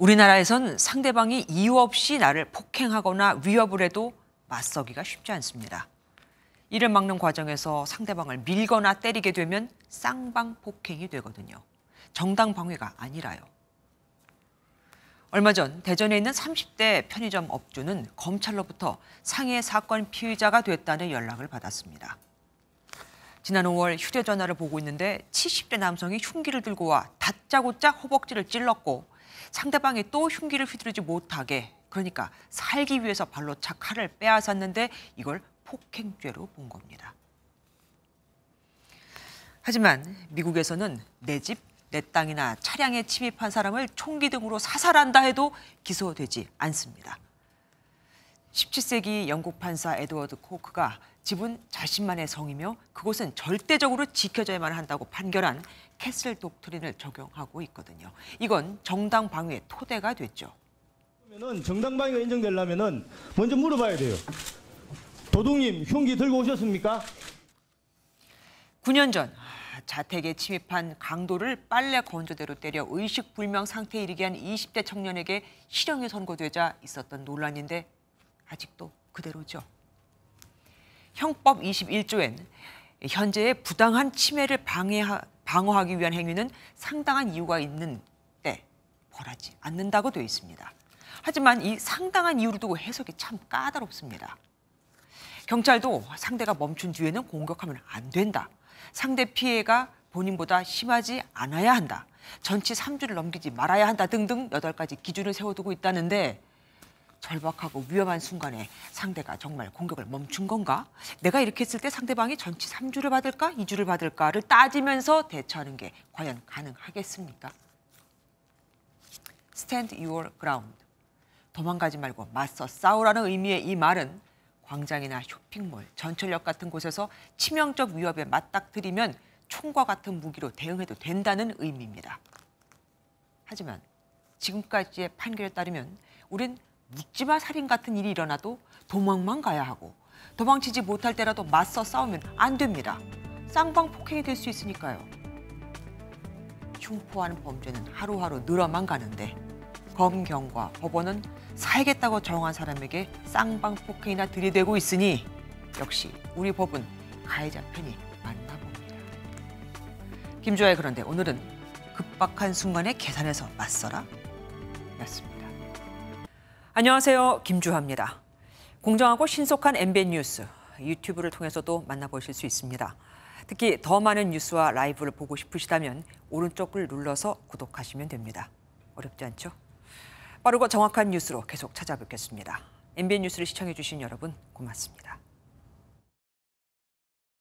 우리나라에선 상대방이 이유 없이 나를 폭행하거나 위협을 해도 맞서기가 쉽지 않습니다. 이를 막는 과정에서 상대방을 밀거나 때리게 되면 쌍방 폭행이 되거든요. 정당 방위가 아니라요. 얼마 전 대전에 있는 30대 편의점 업주는 검찰로부터 상해 사건 피의자가 됐다는 연락을 받았습니다. 지난 5월 휴대전화를 보고 있는데 70대 남성이 흉기를 들고 와 다짜고짜 허벅지를 찔렀고 상대방이 또 흉기를 휘두르지 못하게 그러니까 살기 위해서 발로 차 칼을 빼앗았는데 이걸 폭행죄로 본 겁니다. 하지만 미국에서는 내 집, 내 땅이나 차량에 침입한 사람을 총기 등으로 사살한다 해도 기소되지 않습니다. 17세기 영국 판사 에드워드 코크가 집은 자신만의 성이며 그곳은 절대적으로 지켜져야만 한다고 판결한 캐슬 독트린을 적용하고 있거든요. 이건 정당 방위의 토대가 됐죠. 그러면은 정당 방위가 인정되려면은 먼저 물어봐야 돼요. 도둑님 흉기 들고 오셨습니까? 9년 전 자택에 침입한 강도를 빨래 건조대로 때려 의식 불명 상태에 이르게 한 20대 청년에게 실형이 선고되자 있었던 논란인데 아직도 그대로죠. 형법 21조엔 현재의 부당한 침해를 방해하, 방어하기 위한 행위는 상당한 이유가 있는 때 벌하지 않는다고 되어 있습니다. 하지만 이 상당한 이유를 두고 해석이 참 까다롭습니다. 경찰도 상대가 멈춘 뒤에는 공격하면 안 된다. 상대 피해가 본인보다 심하지 않아야 한다. 전치 3주를 넘기지 말아야 한다 등등 8가지 기준을 세워두고 있다는데 절박하고 위험한 순간에 상대가 정말 공격을 멈춘 건가? 내가 이렇게 했을 때 상대방이 전치 3주를 받을까? 2주를 받을까를 따지면서 대처하는 게 과연 가능하겠습니까? Stand your ground. 도망가지 말고 맞서 싸우라는 의미의 이 말은 광장이나 쇼핑몰, 전철역 같은 곳에서 치명적 위협에 맞닥뜨리면 총과 같은 무기로 대응해도 된다는 의미입니다. 하지만 지금까지의 판결에 따르면 우린 묻지마 살인 같은 일이 일어나도 도망만 가야 하고 도망치지 못할 때라도 맞서 싸우면 안 됩니다. 쌍방 폭행이 될 수 있으니까요. 흉포하는 범죄는 하루하루 늘어만 가는데 검경과 법원은 살겠다고 정한 사람에게 쌍방 폭행이나 들이대고 있으니 역시 우리 법은 가해자 편이 맞나 봅니다. 김주아의 그런데 오늘은 급박한 순간에 계산해서 맞서라 였습니다. 안녕하세요. 김주하입니다. 공정하고 신속한 MBN 뉴스 유튜브를 통해서도 만나보실 수 있습니다. 특히 더 많은 뉴스와 라이브를 보고 싶으시다면 오른쪽을 눌러서 구독하시면 됩니다. 어렵지 않죠? 빠르고 정확한 뉴스로 계속 찾아뵙겠습니다. MBN 뉴스를 시청해주신 여러분 고맙습니다.